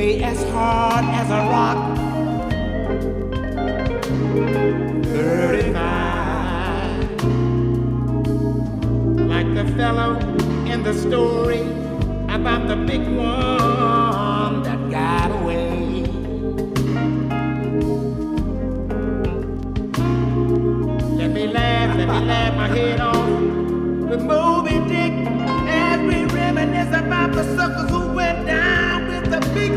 be as hard as a rock. 35. Like the fellow in the story about the big one that got away. Let me laugh, let me laugh my head off with Moby Dick as we reminisce about the suckers who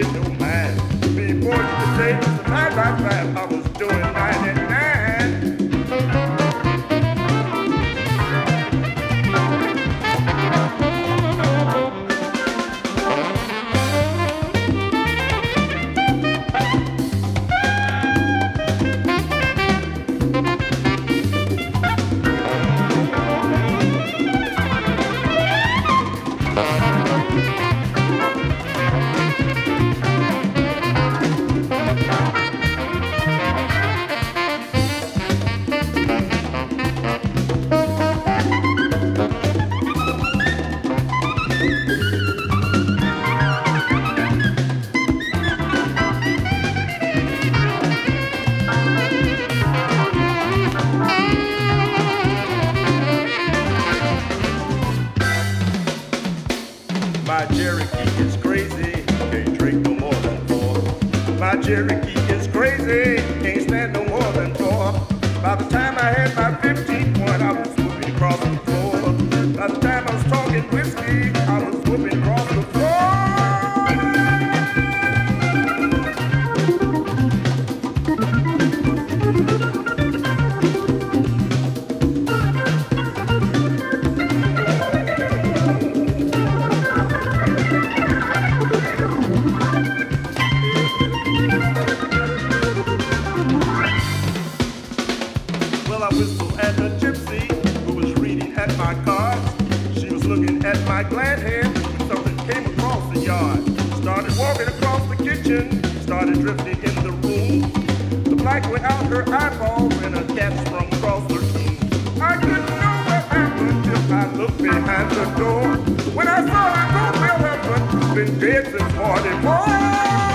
in your mind. Before you could say, I was doing had hand, something came across the yard. Started walking across the kitchen, started drifting in the room. The black went out her eyeballs and a cat sprung across the room. I didn't know what happened if I looked behind the door. When I saw that Goodwill husband, been dead since 44.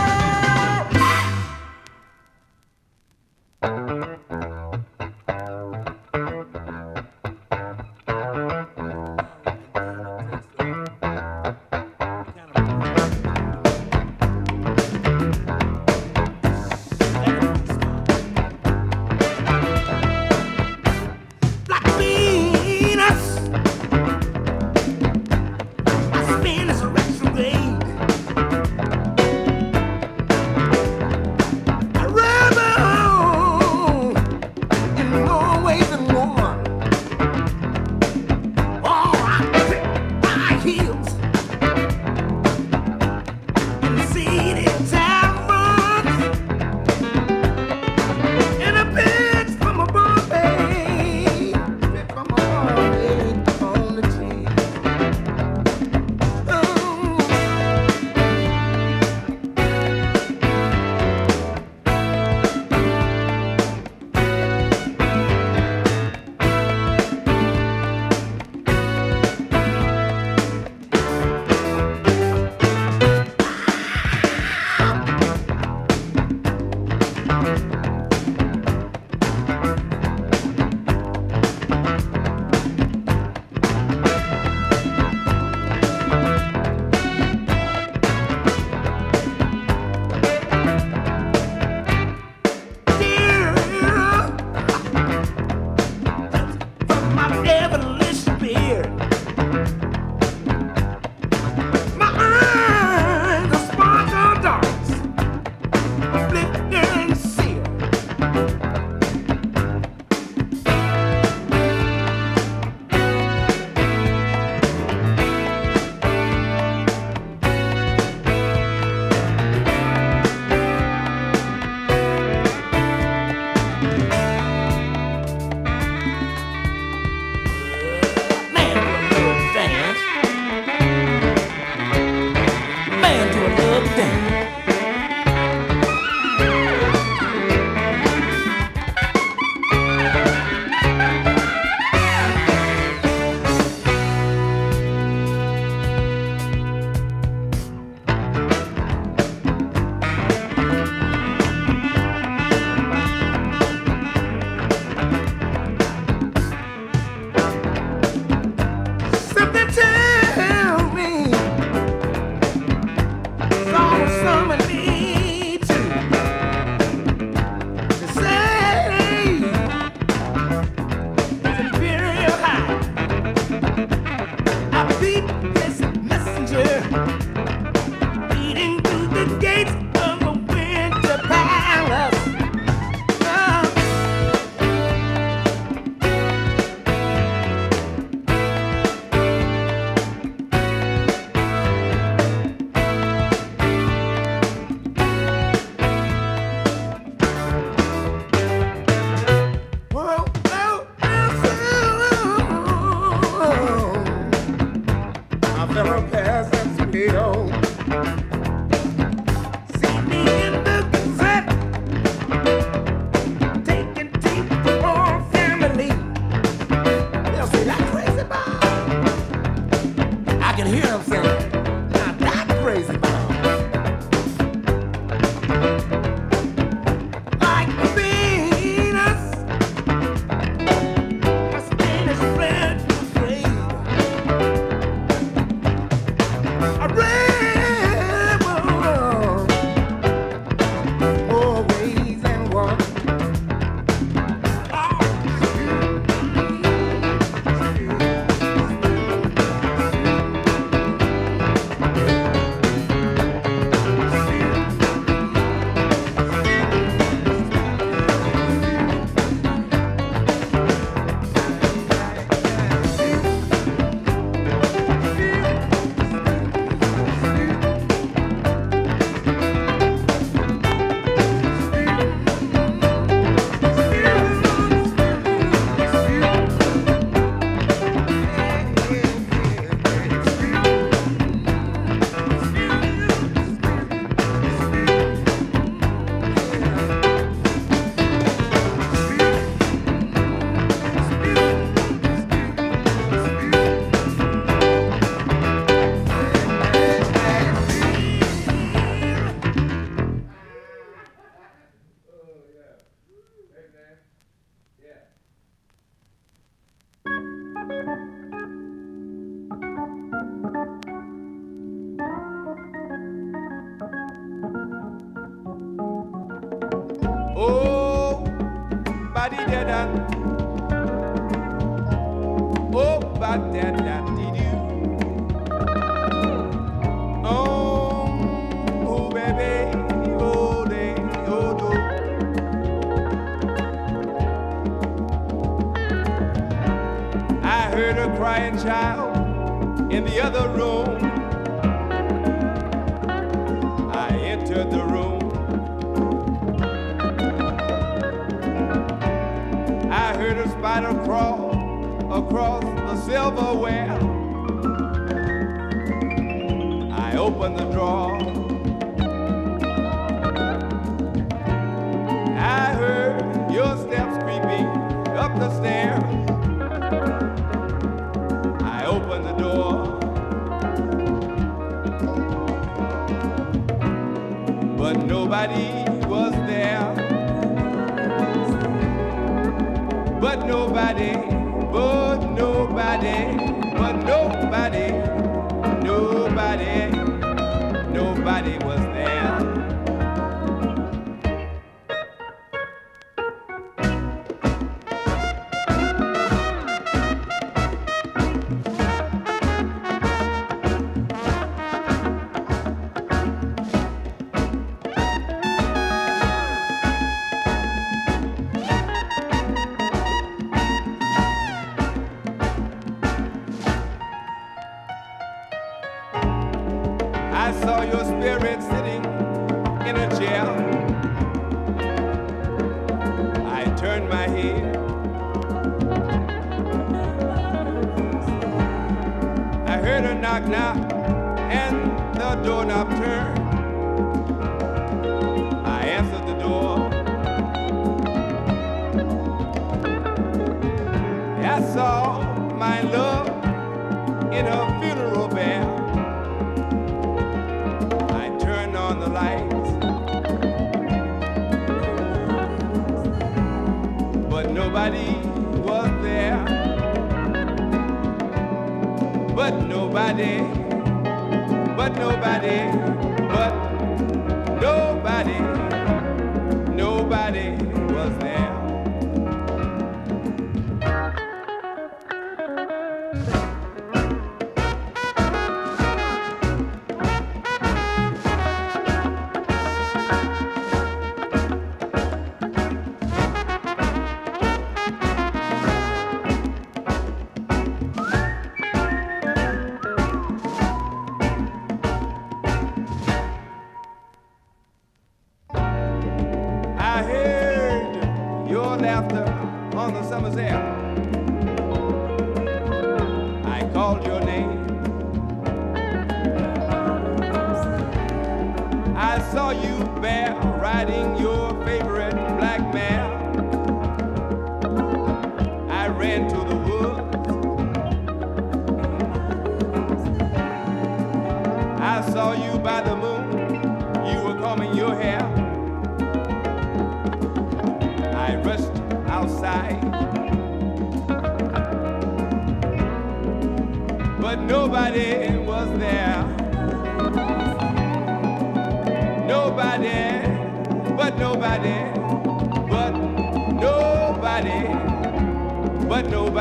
anywhere.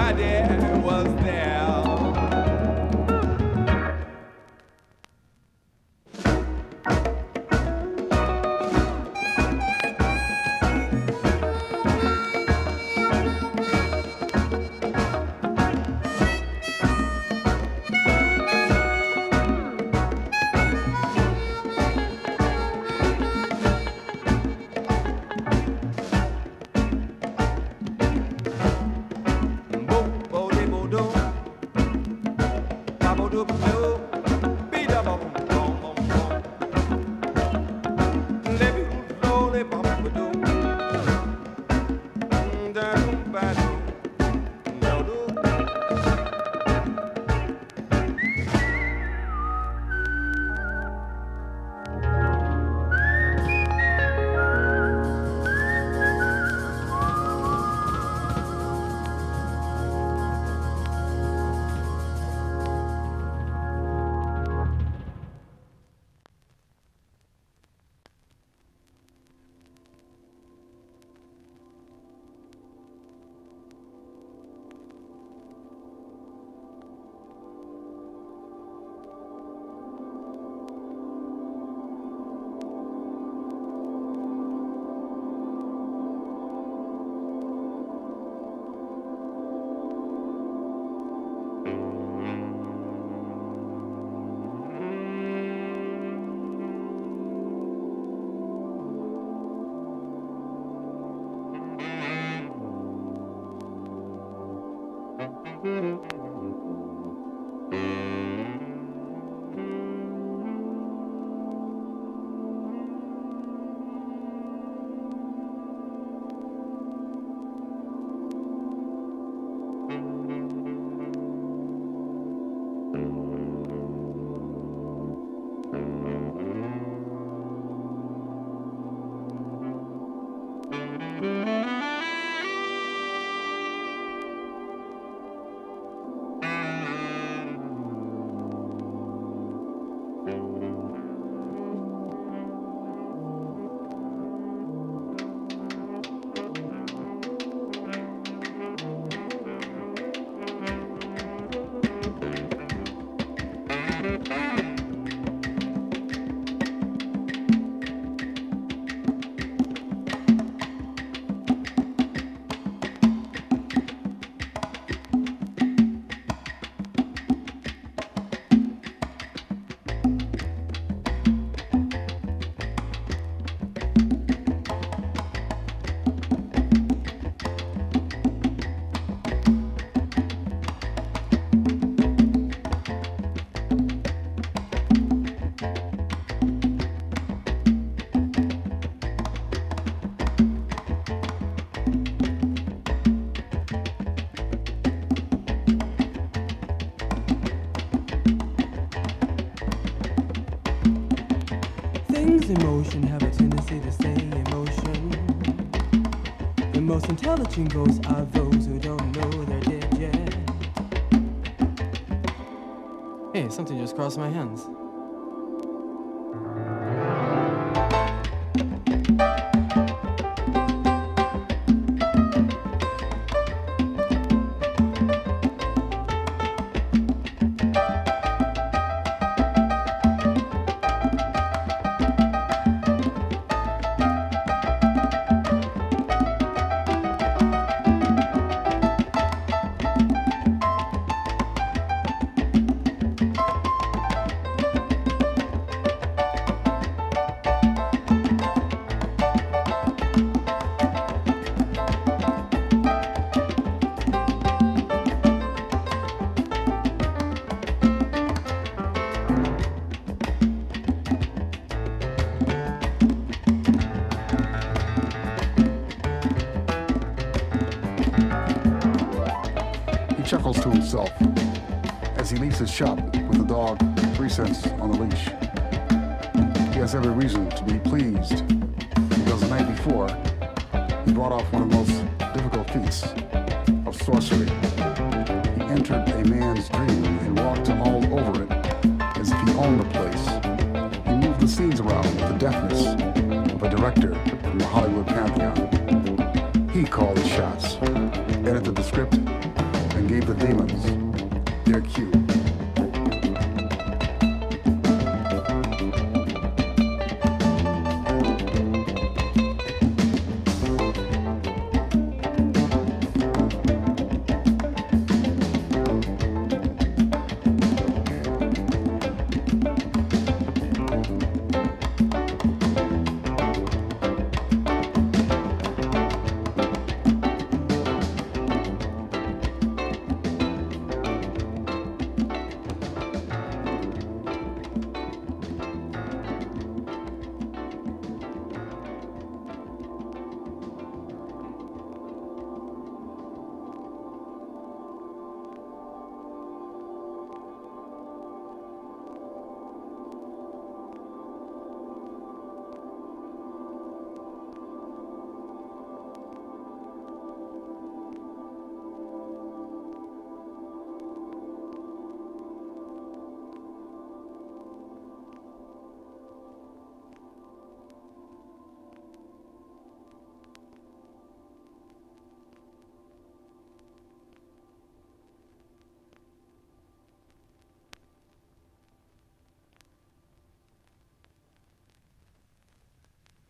I did. bad. Intelligent ghosts are those who don't know they're dead yet. Hey, something just crossed my hands. Shop with the dog three cents on the leash. He has every reason to be pleased because the night before he brought off one of the most difficult feats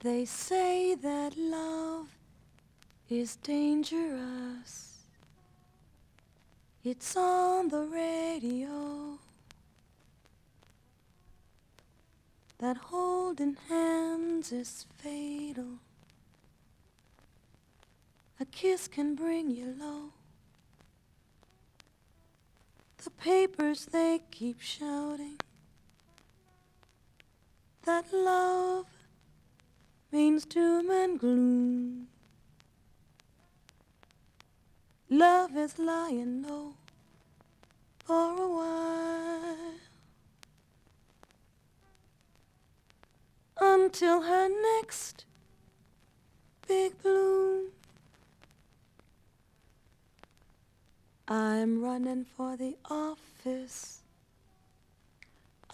They say that love is dangerous. It's on the radio. That holding hands is fatal. A kiss can bring you low. The papers, they keep shouting that love means doom and gloom. Love is lying low for a while until her next big bloom. I'm running for the office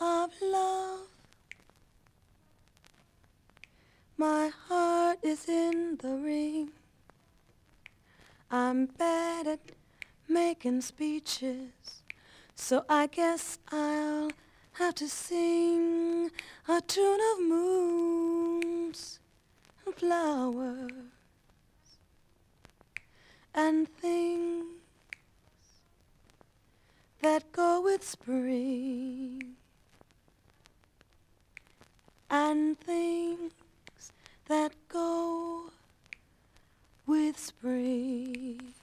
of love. My heart is in the ring. I'm bad at making speeches, so I guess I'll have to sing a tune of moons and flowers and things that go with spring and things that go with spring.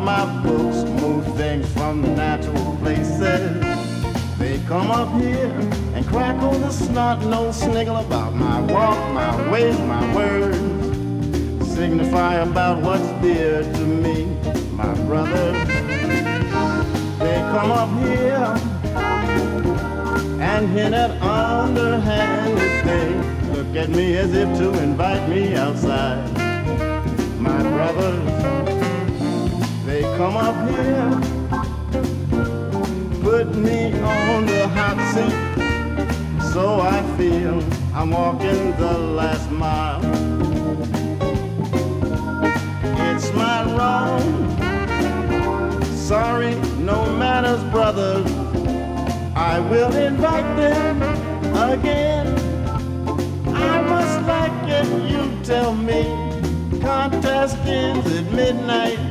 My books, move things from the natural places. They come up here and crackle the snot, no sniggle about my walk, my ways, my words, signify about what's dear to me, my brother. They come up here and hint at underhanded things look at me as if to invite me outside. My brothers, they come up here, put me on the hot seat, so I feel I'm walking the last mile. It's my wrong. Sorry, no manners, brothers. I will invite them again I was like it, you tell me. Contest ends at midnight.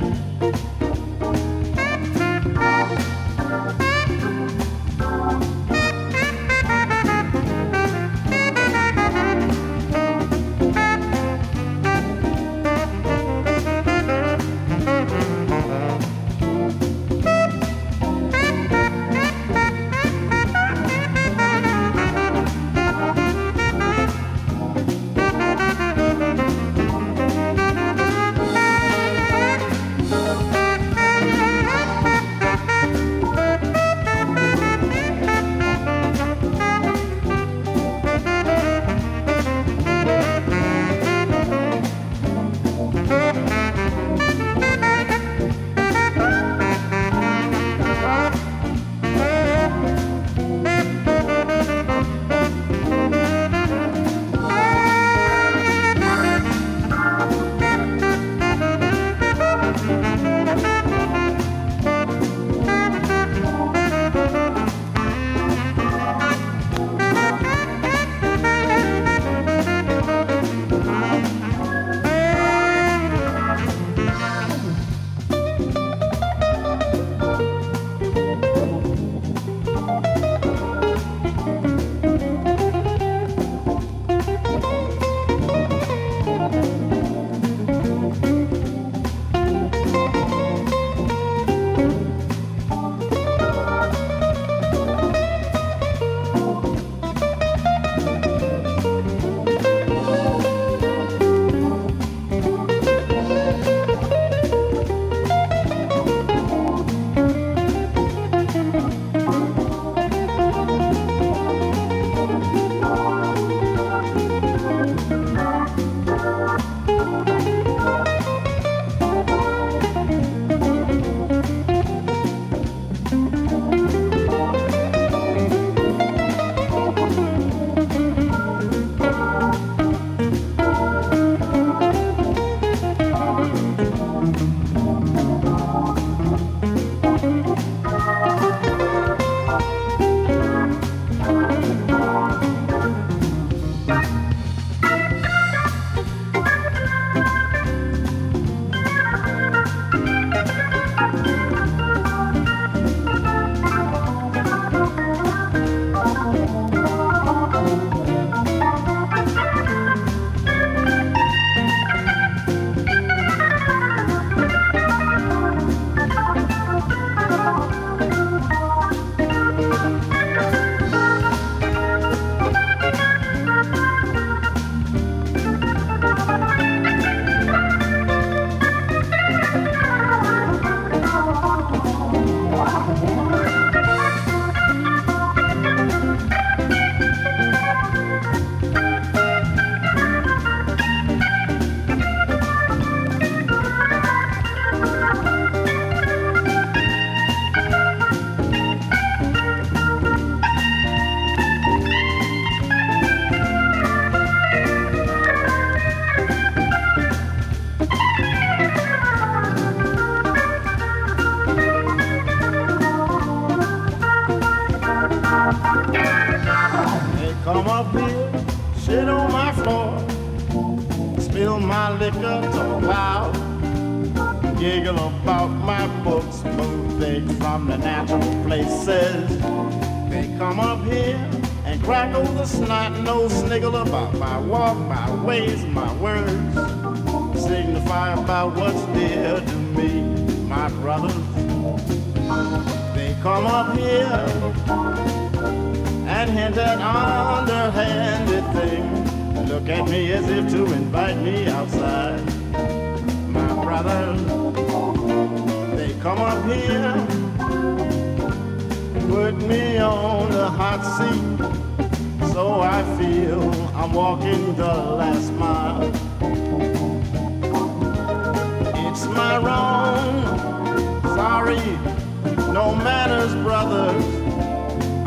brothers,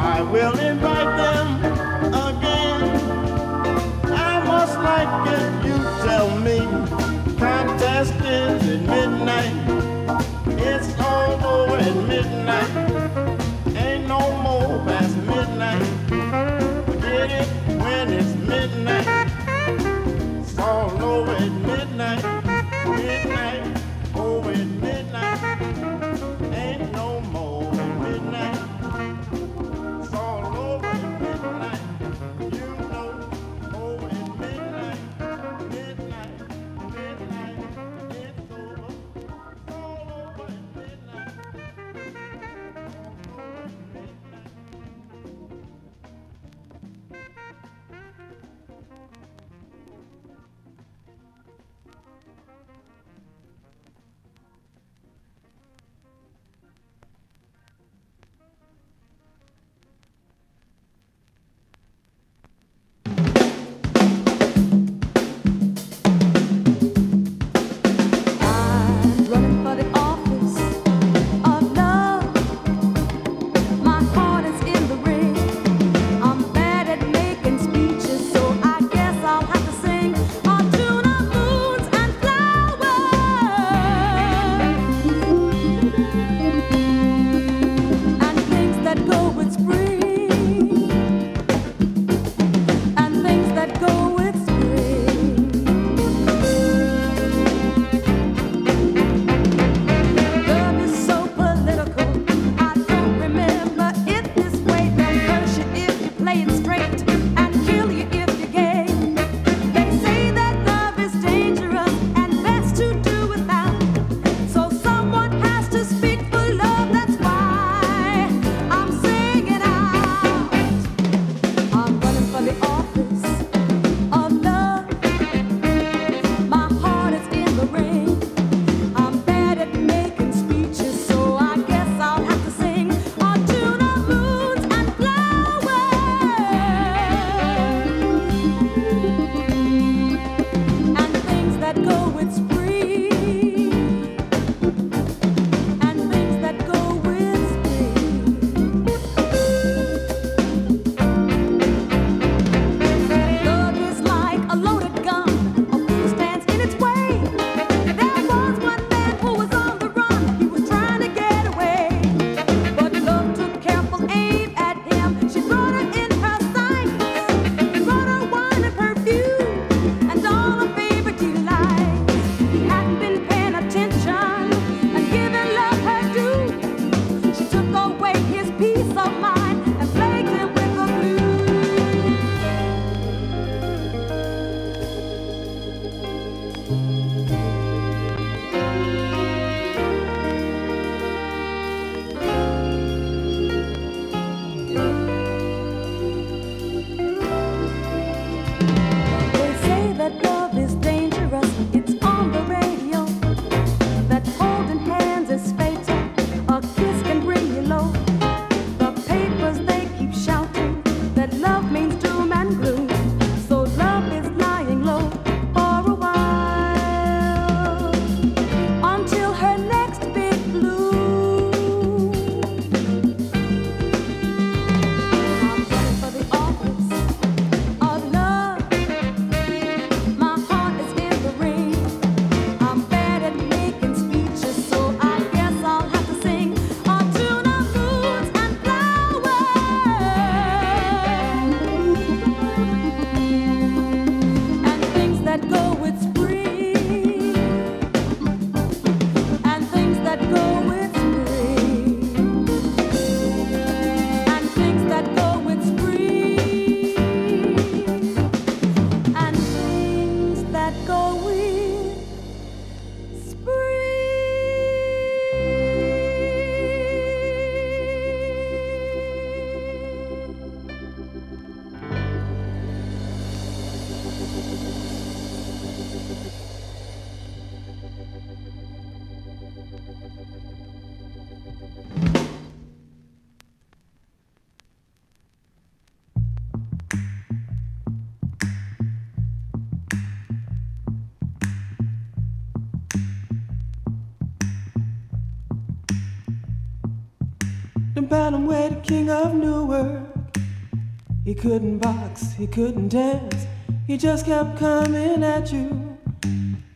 I will invite them again. I must like it, you tell me. Contest is admitted. Couldn't box, he couldn't dance, he just kept coming at you.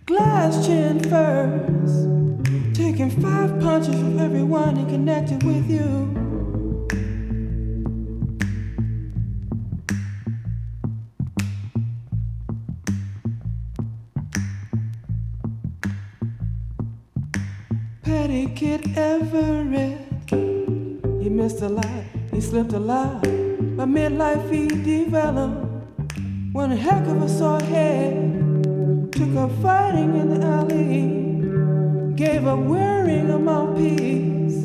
Glass chin first, taking five punches from everyone he connected with you. Petit Kid Everett. He missed a lot, he slipped a lot. By midlife he developed. One heck of a sore head. Took up fighting in the alley, gave up wearing a mouthpiece.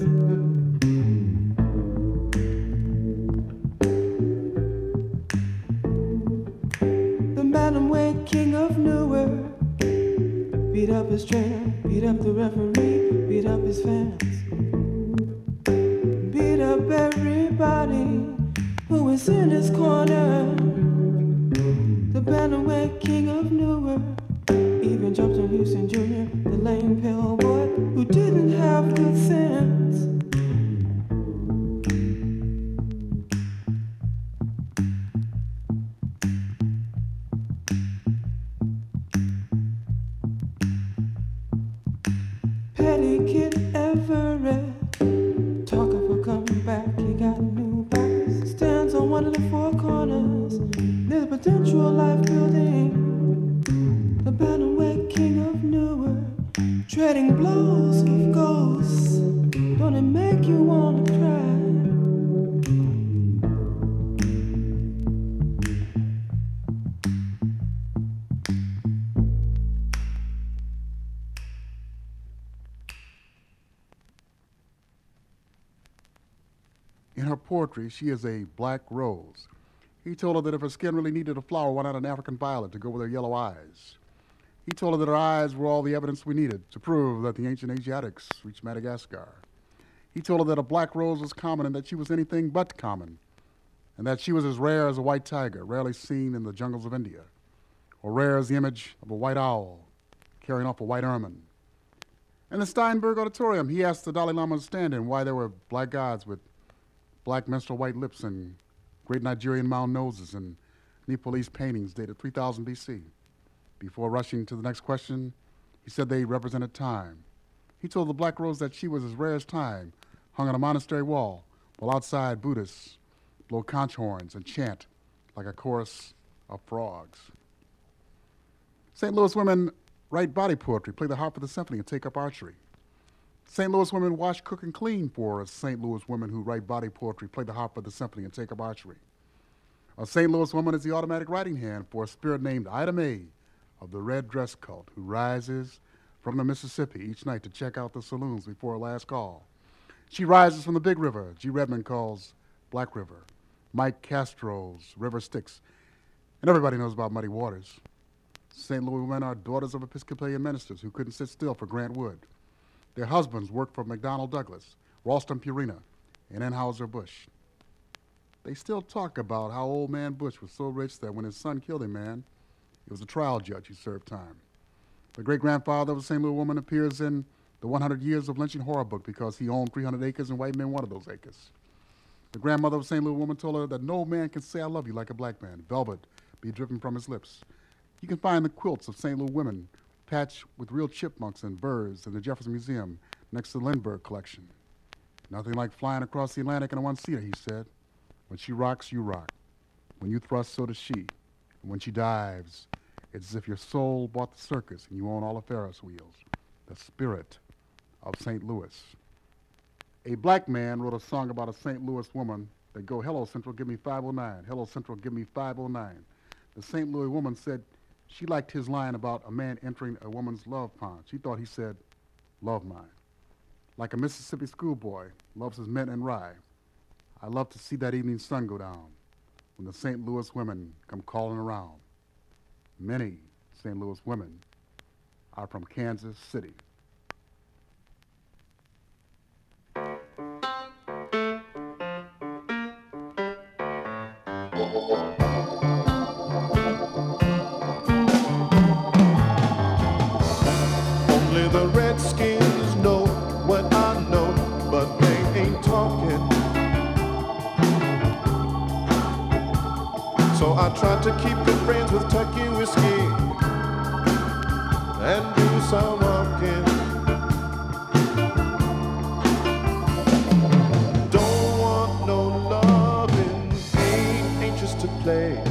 The bantamweight king of Newark. Beat up his trainer, beat up the referee, beat up his fans, beat up everybody who was in his corner. The bantamweight king of Newark even jumped on Houston Jr., the lame pale poetry, she is a black rose. He told her that if her skin really needed a flower, why not an African violet to go with her yellow eyes? He told her that her eyes were all the evidence we needed to prove that the ancient Asiatics reached Madagascar. He told her that a black rose was common and that she was anything but common, and that she was as rare as a white tiger, rarely seen in the jungles of India, or rare as the image of a white owl carrying off a white ermine. In the Steinberg Auditorium, he asked the Dalai Lama's stand in why there were black gods with black menstrual white lips and great Nigerian mound noses and Nepalese paintings dated 3000 BC. Before rushing to the next question, he said they represented time. He told the black rose that she was as rare as time, hung on a monastery wall, while outside Buddhists blow conch horns and chant like a chorus of frogs. St. Louis women write body poetry, play the harp of the symphony, and take up archery. St. Louis women wash, cook, and clean for us St. Louis women who write body poetry, play the harp of the symphony, and take up archery. A St. Louis woman is the automatic writing hand for a spirit named Ida Mae of the red dress cult who rises from the Mississippi each night to check out the saloons before her last call. She rises from the Big River, Eugene Redmond calls Black River, Mike Castro's River Styx, and everybody knows about Muddy Waters. St. Louis women are daughters of Episcopalian ministers who couldn't sit still for Grant Wood. Their husbands worked for McDonnell Douglas, Ralston Purina, and Anheuser-Busch. They still talk about how old man Busch was so rich that when his son killed a man, it was a trial judge who served time. The great grandfather of a St. Louis woman appears in the 100 Years of Lynching horror book because he owned 300 acres and white men wanted those acres. The grandmother of a St. Louis woman told her that no man can say I love you like a black man. Velvet be dripping from his lips. You can find the quilts of St. Louis women patched with real chipmunks and birds in the Jefferson Museum next to the Lindbergh collection. Nothing like flying across the Atlantic in a one-seater, he said. When she rocks, you rock. When you thrust, so does she. And when she dives, it's as if your soul bought the circus and you own all the Ferris wheels. The spirit of St. Louis. A black man wrote a song about a St. Louis woman that go, hello, Central, give me 509. Hello, Central, give me 509. The St. Louis woman said she liked his line about a man entering a woman's love pond. She thought he said, love mine. Like a Mississippi schoolboy loves his mint and rye. I love to see that evening sun go down when the St. Louis women come calling around. Many St. Louis women are from Kansas City. Try to keep good friends with turkey whiskey and do some walking. Don't want no loving, ain't anxious to play.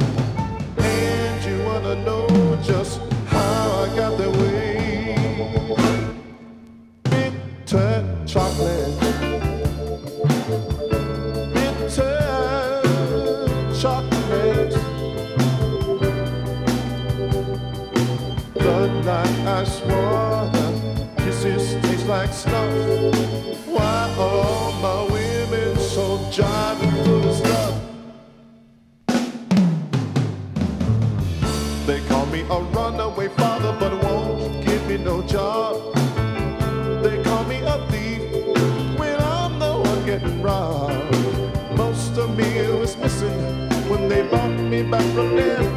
Like. Why are my women so jiving full of stuff? They call me a runaway father, but won't give me no job. They call me a thief when I'm the one getting robbed. Most of me was missing when they brought me back from death.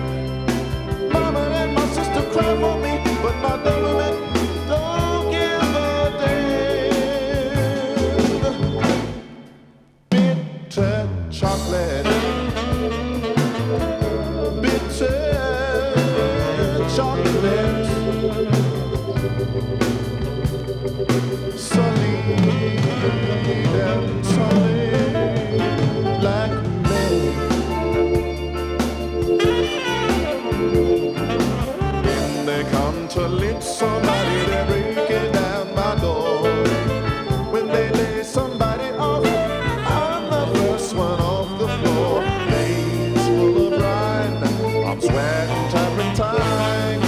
Mama and my sister cry for me, but my government I'm turpentine.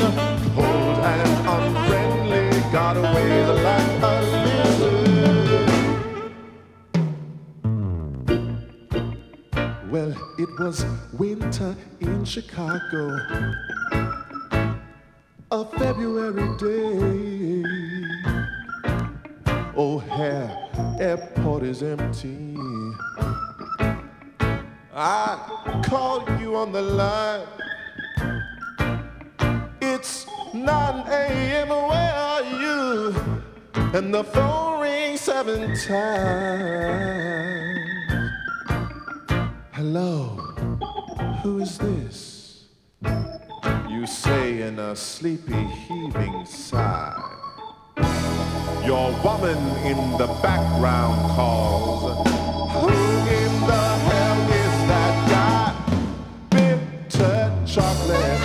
Cold and unfriendly, got away like a lizard. Well, it was winter in Chicago a February day. O'Hare Airport is empty. I called you on the line. It's 9 a.m. Where are you? And the phone rings seven times. Hello, who is this? You say in a sleepy, heaving sigh. Your woman in the background calls. Who in the hell is that guy? Bitter chocolate.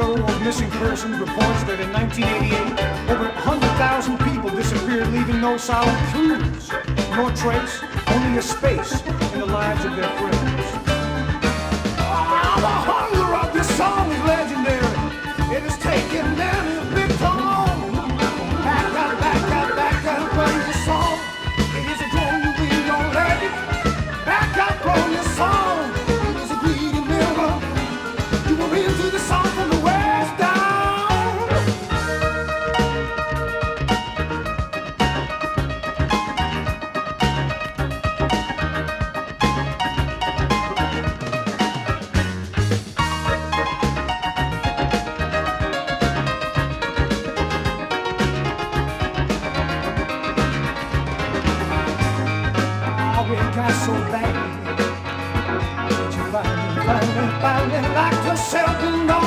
Bureau of Missing Persons reports that in 1988, over 100,000 people disappeared, leaving no solid clues, no trace, only a space in the lives of their friends. The hunger of this song is legendary. It has taken. Banging, banging like a serpent.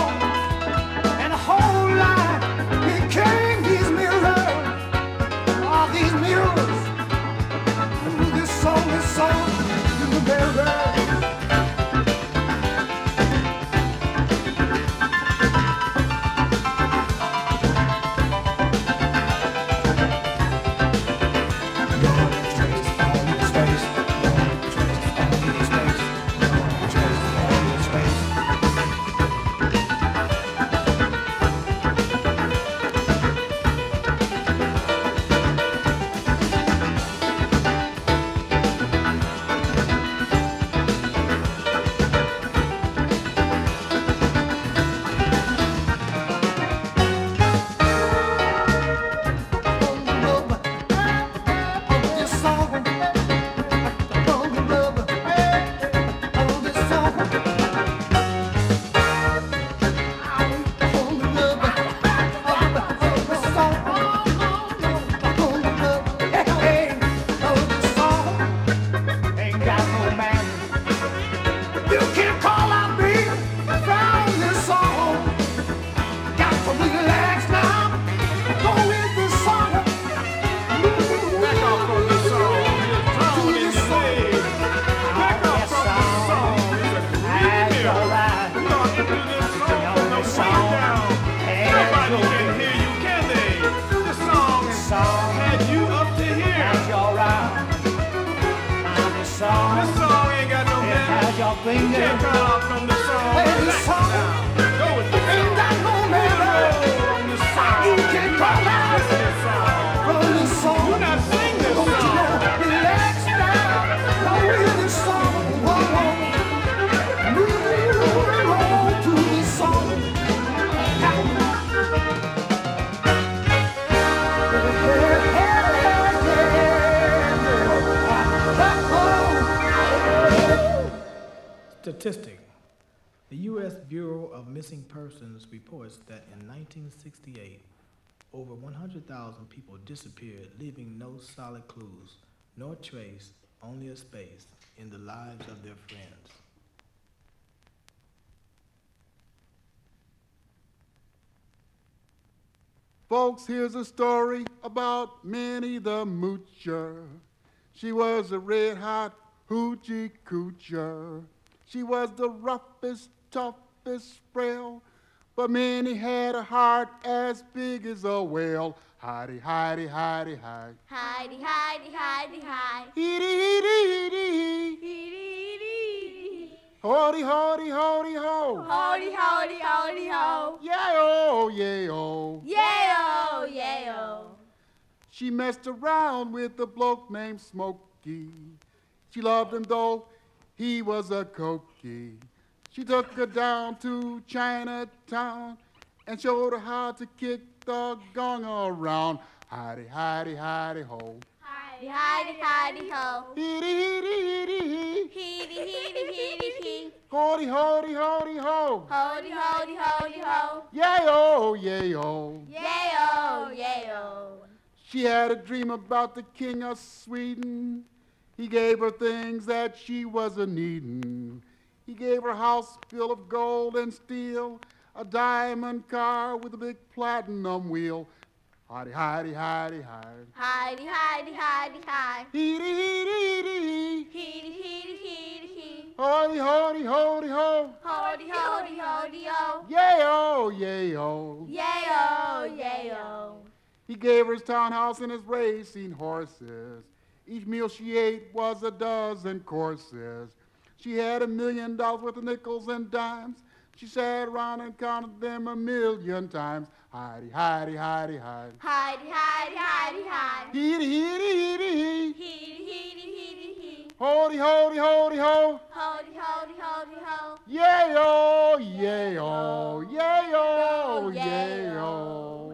finger. Check off from the 1968, over 100,000 people disappeared, leaving no solid clues, nor trace, only a space in the lives of their friends. Folks, here's a story about Minnie the Moocher. She was a red hot hoochie coocher. She was the roughest, toughest frail but Minnie had a heart as big as a whale. Heidi, Heidi, Heidi. Heidi, Heidi, Heidi, Heidi. Heidi, Heidi, Heidi. Heidi, Heidi. Hody, hody, hody, ho. Hody, hody, hody, ho. Yeah-oh, yeah-oh. Yeah-oh, yeah-oh. She messed around with a bloke named Smokey. She loved him though he was a cokey. She took her down to Chinatown and showed her how to kick the gong around. Hidey, hidey, hidey, ho. Hidey, hidey, hidey, ho. Heedy, heedy, heedy, hee. Heedy, heedy, heedy, hee. Hody, hody, hody, ho. Hody, hody, hody, ho. Yay-oh, yay-oh. Yayo, oh, yayo. Oh. She had a dream about the king of Sweden. He gave her things that she wasn't needing. He gave her a house full of gold and steel, a diamond car with a big platinum wheel. Hidey, hidey, hidey, hidey. Hidey, hidey, hidey, hi. Heedy, heedy, heedy, hee. Heedy, heedy, heedy, hee. Hody, hody, hody, ho. Hody, hody, hody, ho. Yay-oh, yay-oh. Yayo, yayo. He gave her his townhouse and his racing horses. Each meal she ate was a dozen courses. She had a million dollars worth of nickels and dimes. She sat around and counted them a million times. Hidey, hidey, hidey, hidey. Hidey, hidey, hidey, hi. Heedy, heedy, heedy, hee. Heedy, heedy, heedy, hee. Hody, hody, hody, ho. Hody, hody, hody, ho. Yay-oh, yay-oh, Yay-oh. yay-oh.